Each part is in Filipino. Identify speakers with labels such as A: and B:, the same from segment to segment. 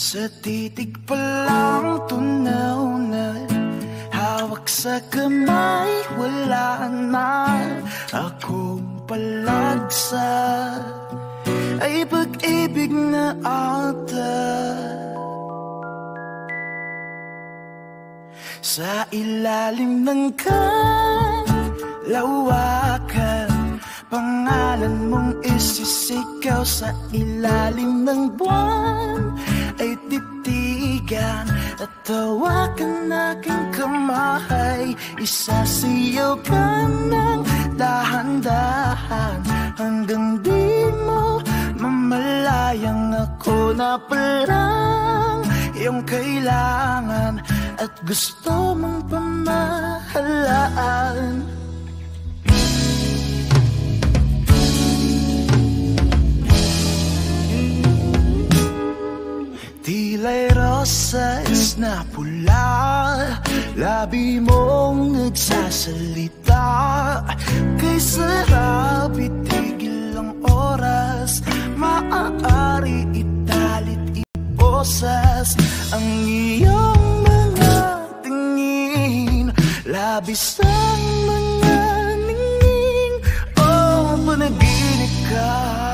A: Sa titig pa lang tunaw na Hawak sa kamay wala na Akong palagsa Ay pag-ibig na ata. Sa ilalim ng kalawakan Pangalan mong isisigaw sa ilalim ng buwan Ay titigan at tawakan aking kamay Isasiyaw ka ng dahan-dahan. Hanggang di mo mamalayang ako na palang Iyong kailangan at gusto mong pamahalaan. Tila'y rosas na pula Labi mong nagsasalita. Kay sarap itigil ang oras Maaari italit ibosas Ang iyong mga tingin Labis ang mga ningning. Oh, panaginip ka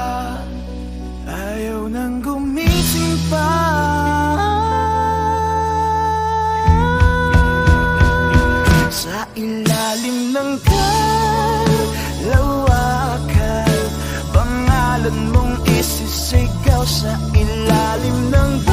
A: sa ilalim ng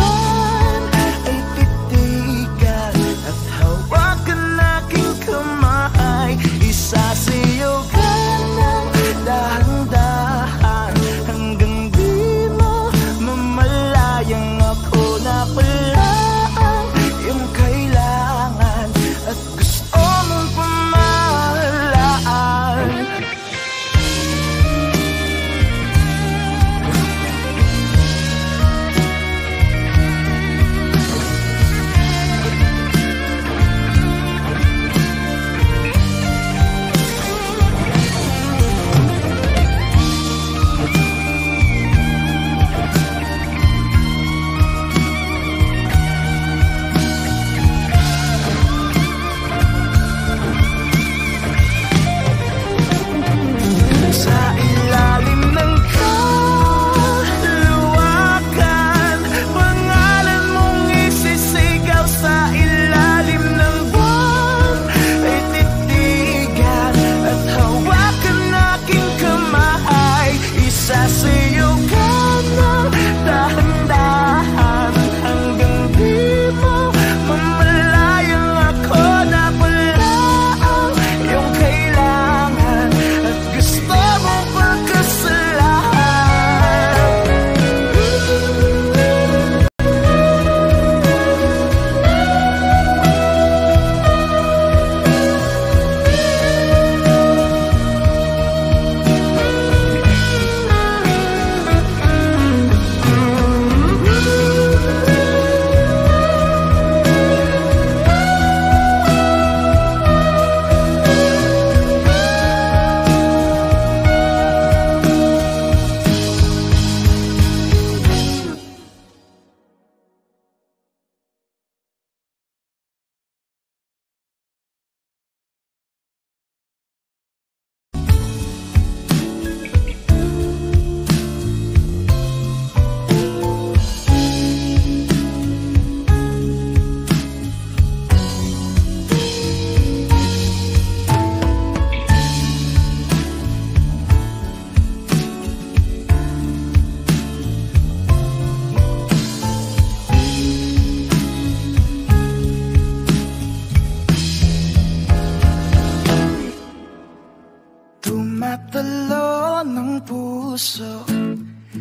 A: puso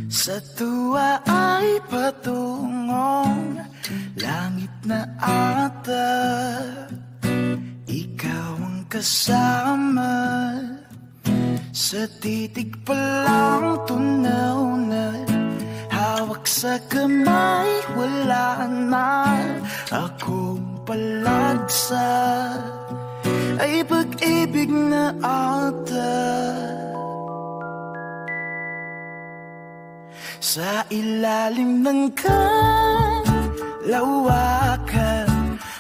A: Sa tuwa ay patungong Langit na ata. Ikaw ang kasama. Sa titig pa lang tunaw na Hawak sa kamay wala na. Akong palagsa Ay pag-ibig na ata Sa ilalim ng kalawakan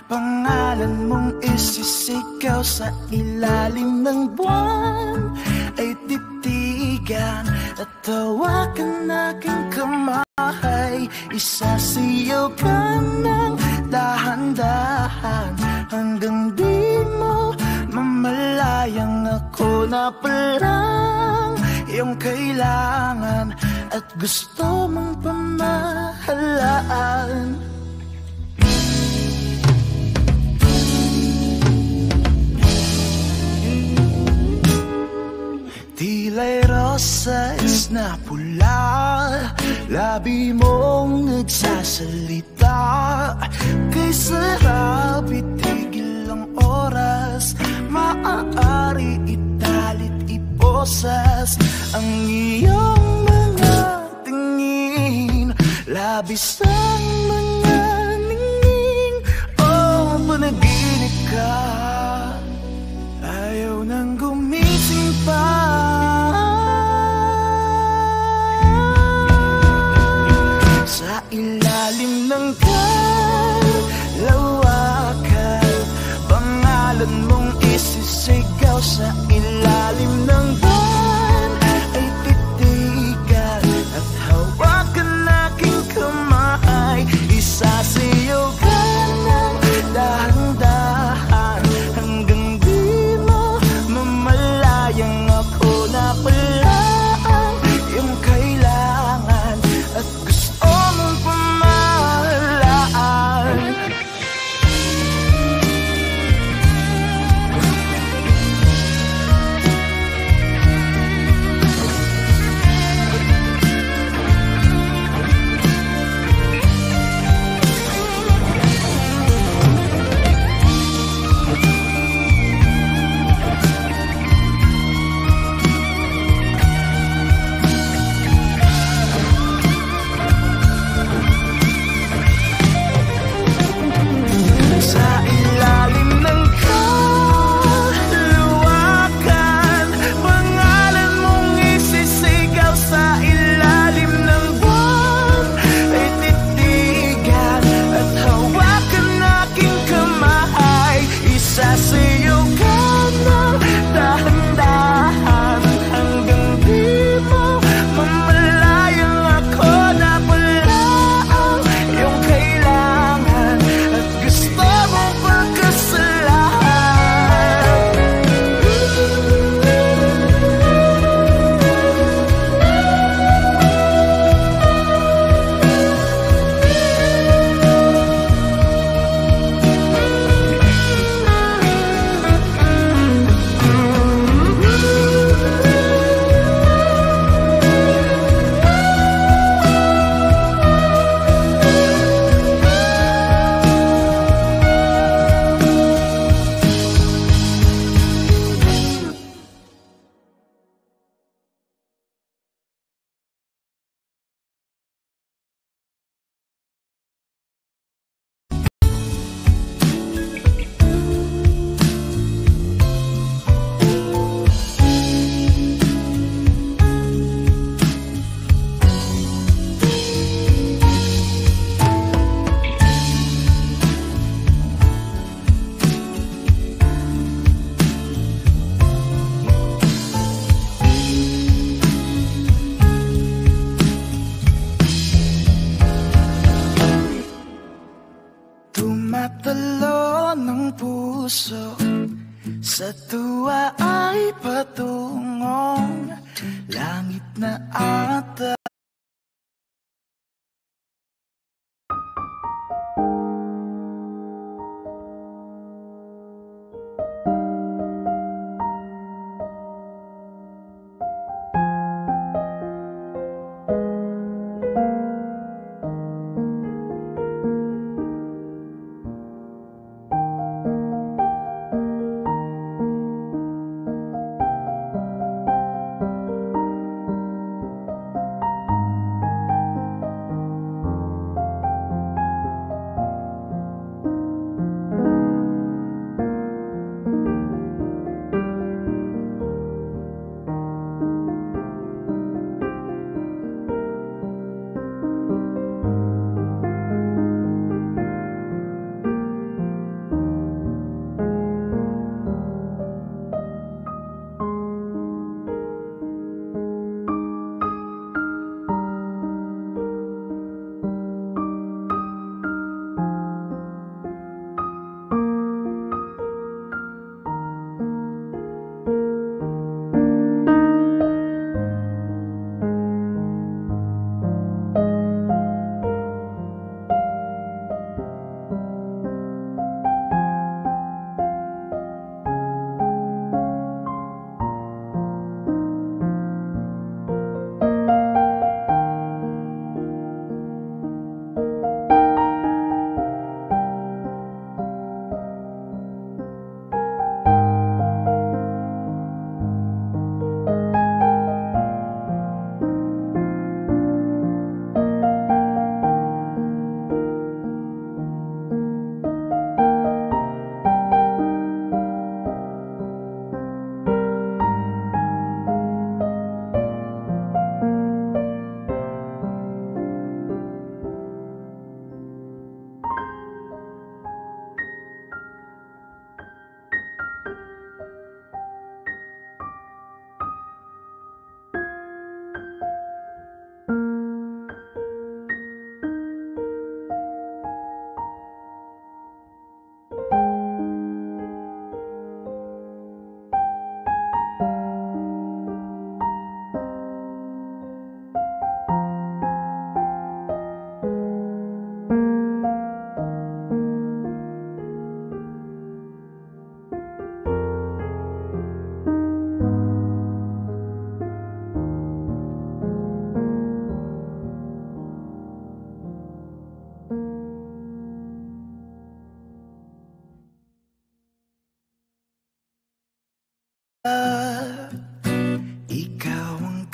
A: Pangalan mong isisigaw sa ilalim ng buwan Ay titigan at tawakan aking kamay Isasiyaw ka ng dahan-dahan Hanggang di mo mamalayang ako na palang Iyong kailangan at gusto mong pamahalaan. Tila'y rosas na pula Labi mong nagsasalita. Kay sarap itigil ang oras Maaari italit iposas Ang iyong Labis ang mga ningning. Oh, panaginip ka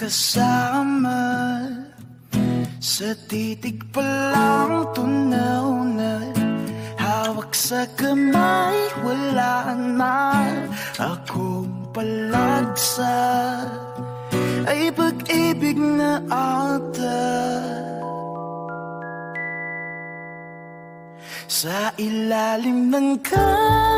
A: kasama. Sa titig pa lang tunaw na Hawak sa kamay, wala na Akong palagsa Ay pag-ibig na ata. Sa ilalim ng kalawakan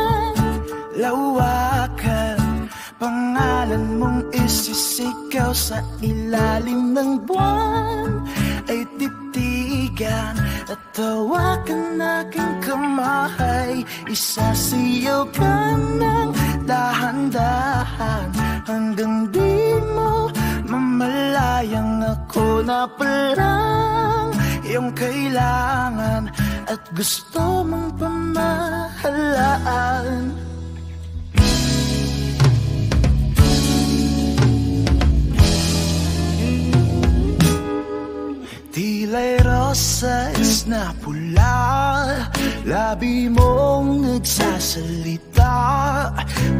A: Pangalan mong isisigaw sa ilalim ng buwan. Ay titigan at tawakan aking kamay. Isasiyaw ka ng dahan-dahan. Hanggang di mo mamalayang ako na palang Iyong kailangan at gusto mong pamahalaan Tila'y rosas na pula Labi mong nagsasalita.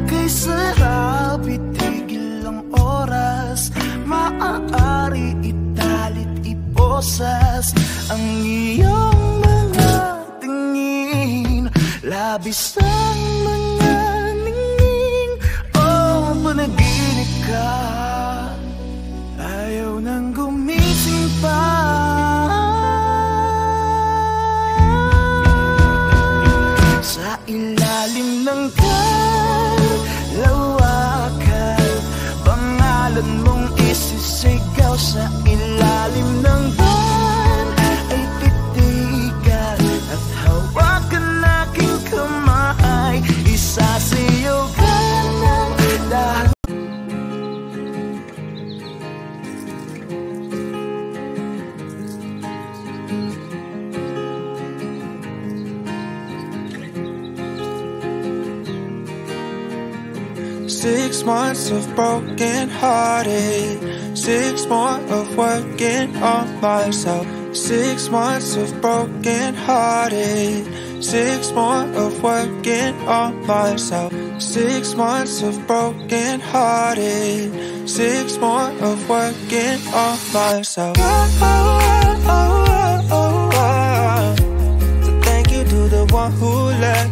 A: Kay sarap itigil ang oras Maaari italit iposas. Ang iyong mga tingin Labis ang mga ningning Oh, panaginip ka
B: Six months of broken hearted. Six more of working on myself. Six months of broken hearted. Six more of working on myself. Six months of broken hearted. Six more of working on myself. Oh, oh, oh, oh, oh. oh. Thank you to the one who let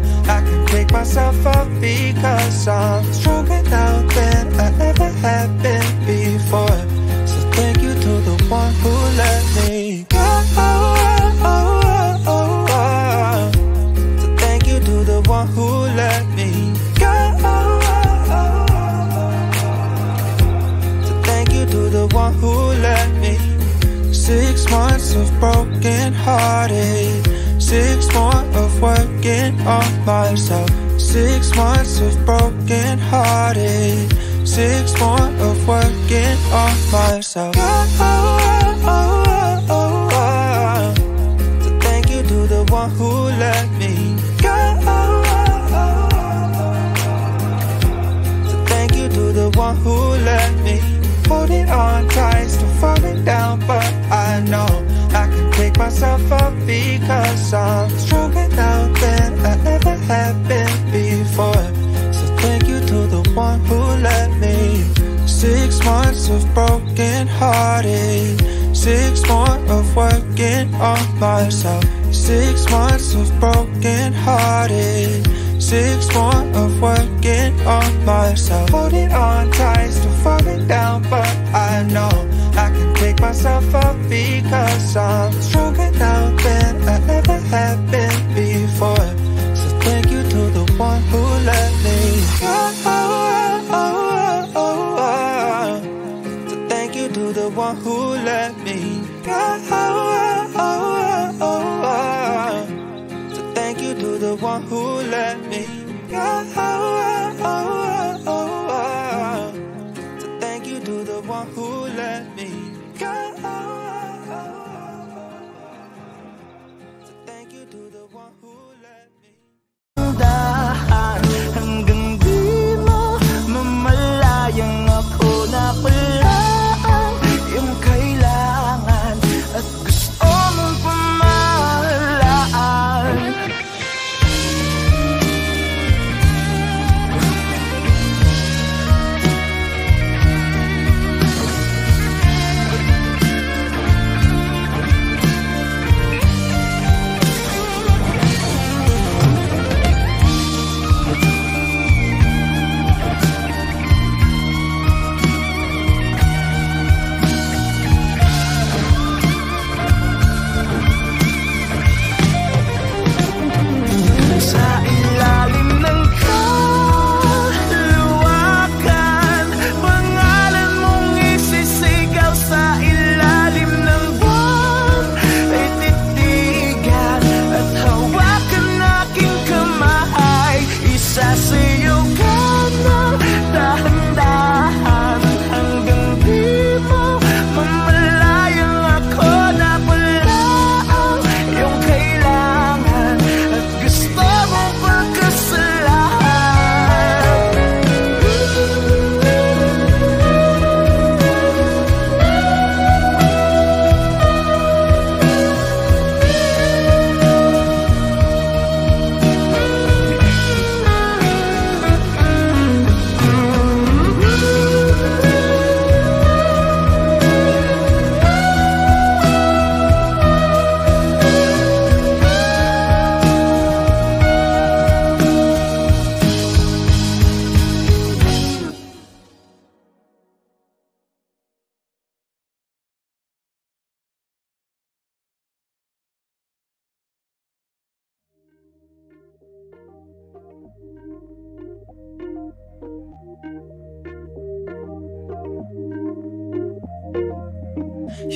B: myself up because I'm stronger now than I ever have been before. Myself. Six months of broken hearted. Six more of working on myself. Holding on tight, still falling down, but I know I can pick myself up because I'm stronger now than I ever have been before. So thank you to the one who let me go. You to the one who let me go. one who let me go.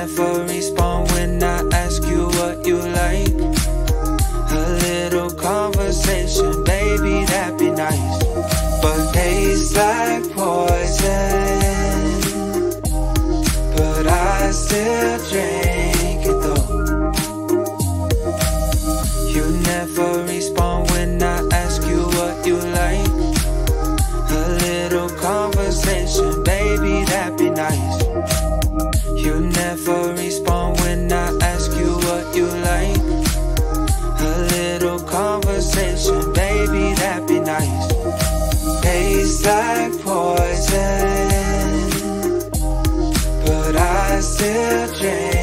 B: every spot. Children.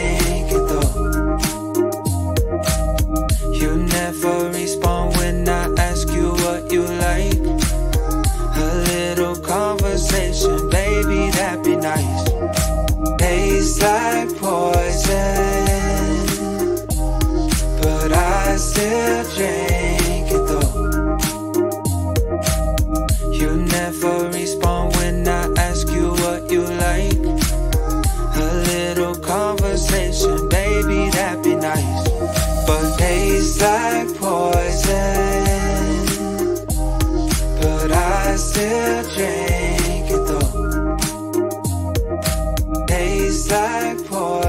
B: just like poison.